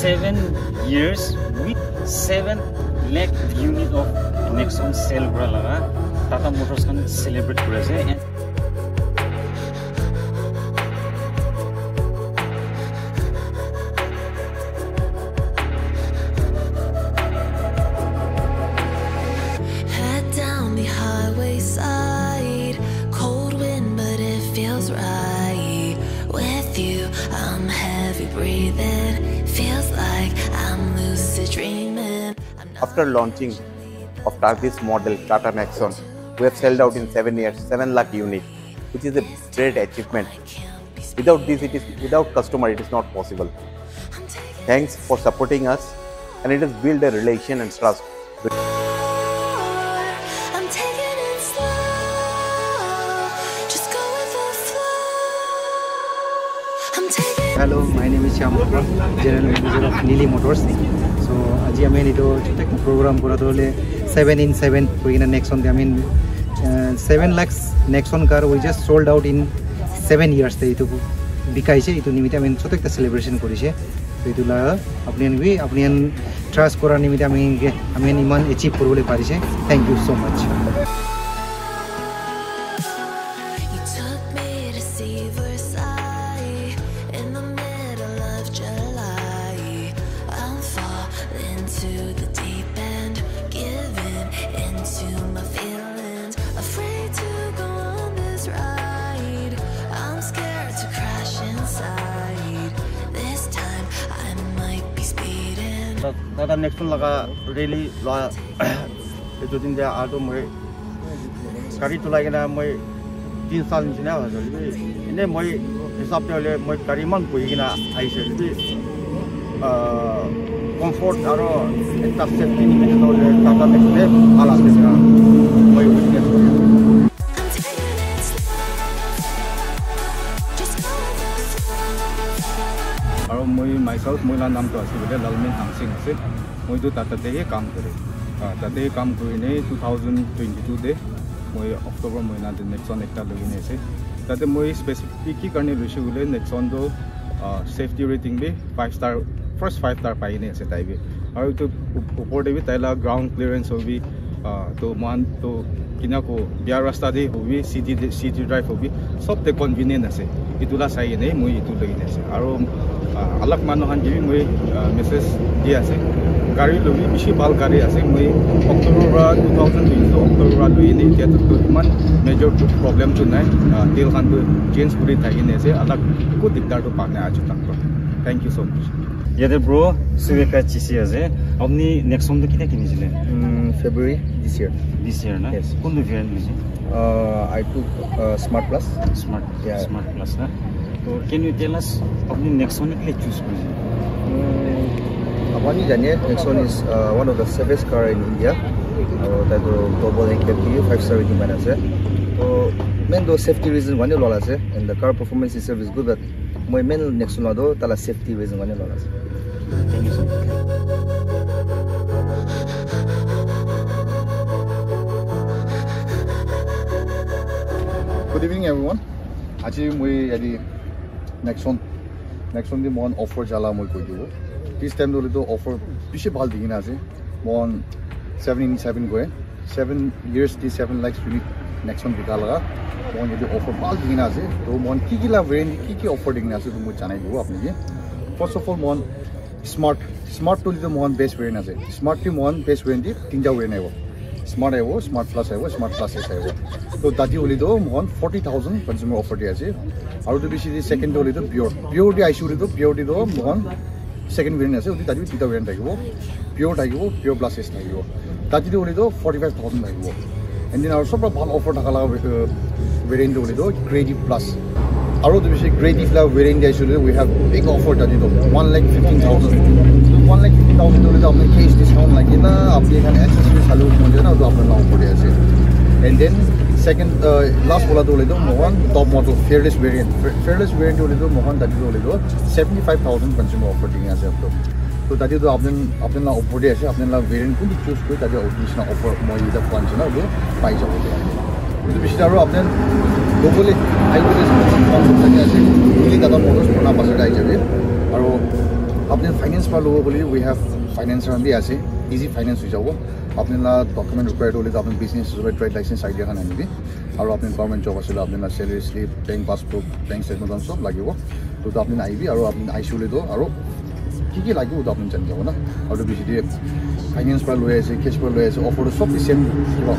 seven years with seven lakh unit of Nexon सेलबाट laga. Tata Motors celebrate celebrate छ eh? Right with you, I'm heavy breathing. After launching of this model Tata Nexon, we have sold out in 7 years 7 lakh units, which is a great achievement. Without this, it is without customer, it is not possible. Thanks for supporting us, and it has built a relation and trust. with- I'm taking it slow. Just go with the flow. I'm taking Hello, my name is Shyam General Manager of Nili Motors. আজি আমি এইটো programme কৰাটো হ'লে seven in seven হৈ কিনে Nexon I mean seven lakhs Nexon car we just sold out in seven years এইটো বিকাইছে এইটো নিমিত্তে আমি একটা চেলিব্ৰেশ্যন কৰিছে। এইটো লাগা আপুনি আনবি আপুনি ট্ৰাষ্ট কৰাৰ নিমিত্তে আমি আমি ইমান এচিভ কৰিবলৈ পাৰিছে। Thank you so' much see Versailles दादा नेक्स्ट लगा रेली जो दिन दिया आटो मैं गाड़ी चलाई क्या मैं तीन साल निचना इन्हें मैं हिसाब से मैं गाड़ी मन पुहना आई से এনেই কমফৰ্ট আৰু এটা ছেফটি নিমিত্তে হ'লে টাটা নেক্সটে ভাল আছে। মই. আৰু মই মাইচেল্ফ মহিলাৰ নামটো আছে বোলে লালমিন হাংচিং আছে। মইতো তাতেহে কাম কৰোঁ। তাতে কাম কৰি নে টু থাউজেণ্ড টুৱেণ্টি টুতে মই অক্টোবৰ মহিনাতে নেক্সন একটা লৈ কিনে আছে। তাতে মই স্পেচিফিক কি কাৰণে লৈছোঁ বোলে নেক্সনটো safety rating B five star first five star পাই কিনে আছে তাই বি আৰু এইটো ওপৰতে বি তাইলা গ্ৰাউণ্ড ক্লিয়াৰেঞ্চ হ'বি তো মান তো কিনাকো বিয়া ৰাস্তাতে হ'বি চিটি চিটি ড্ৰাইভ হ'বি চবতে কনভিনিয়েণ্ট আছে ইটোলা চাই কিনে মই ইটো লৈ কিনে আছে আৰু আলাক মানুহখন যি মই মেছেজ দি আছে গাড়ী লৈ বেছি ভাল গাড়ী আছে মই অক্টোবৰ পৰা টু থাউজেণ্ড টুৱেণ্টি অক্টোবৰ পৰা লৈ কিনে এতিয়াতো ইমান মেজৰ প্ৰব্লেমটো নাই তেলখনটো চেঞ্জ কৰি থাকি আছে আলাক একো দিগদাৰটো পোৱা নাই আজি তাক থেংক ইউ ছ' মাছ ইয়াতে ব্ৰ সুৱেকা চিচি আছে আপুনি নেক্সনটো কেতিয়া কিনিছিলে February this year. দিছ ইয়াৰ না. কোনটো ভেৰিয়েণ্ট লৈছে Uh, took uh, Smart Plus. Smart. Smart plus না তো কেন ইউ টেল আছ আপুনি নেক্সনে কেলে চুজ কৰিছে Apani Janye, Nexon is uh, one of the safest car in India. Uh, that the global NCAP five star rating man ase. So main do safety reason one lola ase, and the car performance itself is good. But my main Nexon do tala safety reason one lola ase. Thank you so' much Good evening, everyone. আজি মই ইয়াদি Nexon Nexon দি মই offer জ্বালা মই কৈ দিব দিছ time হ'লেতো offer বেছি ভাল দি কিনে আছে মই ছেভেন ইন ছেভেন গৈ ছেভেন ইয়াৰ্ছ দি ছেভেন লাইকছ ইউনিট নেক্সন বিকা লগা মই যদি অফাৰ ভাল দি কিনে আছে তো মই কি কি ভেৰিয়েণ্ট কি কি অফাৰ দি কিনে আছে তো মই জনাই দিব আপুনি ফাৰ্ষ্ট অফ অল মই স্মাৰ্ট স্মাৰ্টটো যিটো মই বেষ্ট ভেৰিয়েণ্ট আছে স্মাৰ্টটো মই বেষ্ট ভেৰিয়েণ্ট দি তিনিটা ভেৰিয়েণ্ট আহিব স্মাৰ্ট আহিব স্মাৰ্ট প্লাছ আহিব স্মাৰ্ট প্লাছ এছ আহিব তো দাদি হ'লেতো মই ফৰ্টি থাউজেণ্ড কনজিউমাৰ অফাৰ দি আছে আৰু তো বেছি দি ছেকেণ্ড হ'লেতো পিয়ৰ পিয়ৰ দি আহিছোঁ হ'লেতো পিয়ৰ দিতো মই ছেকেণ্ড ভেৰিয়েণ্ট আছে ওলি দাদি দুটা ভেৰিয়েণ্ট থাকিব পিয়ৰ থাকিব পিয়ৰ প্লাছ এছ থাকিব দাদিটো হ'লেতো ফৰ্টি ফাইভ থাউজেণ্ড থাকিব এণ্ডিন আৰু চব ভাল অফাৰ থকা লগা ভেৰিয়েণ্টটো হ'লেতো গ্ৰেডি প্লাছ আৰু ফ্লাৰ ভেৰিয়েণ্ট আহিছোঁ we have big offer দাদিটো one lakh fifteen thousand one lakh fifteen thousand হ'লেতো আপুনি কেছ ডিছকাউণ্ট লাগে না আপুনি এখানে এক্সেসরিজ চালু মন যায় না তো আপনার নাম পড়ে আছে এন্ড দেন সেকেন্ড লাস্ট বলাটো হলে তো Mohan top model fearless variant fearless variant হলে তো মোহন দাদিটো হলে তো seventy five thousand consumer offer দিয়ে আছে আপনার তো দাদিটো আপনার আপনার না অফার দিয়ে আছে আপনার না ভেরিয়েন্ট কোনটো চুজ করে দাদি নিচিনা অফার মই এটা পোৱা নিচিনা ওটো পাই যাব কিন্তু বেছি আৰু আপোনাৰ ল'বলৈ আহিবলৈ লাগি আছে বুলি দাদা ফাইনেন্স পৰা ল'ব বুলি উই হেভ ফাইনেন্সাৰ বি আছে ইজি ফাইনেন্স হৈ যাব আপোনাৰ ডকুমেণ্ট ৰিকুৱাৰ্ড হ'লে আপুনি বিজনেছ হিচাপে ট্ৰেড লাইচেঞ্চ আইডিয়া এখন আনিবি আৰু আপুনি গভৰ্ণমেণ্ট জব আছিলে আপোনাৰ salary slip bank passbook bank statement চব লাগিব ত' আপুনি আহিবি আৰু আপুনি আহিছোঁ বুলি আৰু কি কি লাগিব তো আপুনি জানি যাব না আৰু বেছি দিয়ে ফাইনেন্স পৰা লৈ আছে কেছ পৰা লৈ আছে অফাৰটো চব চেম কিবা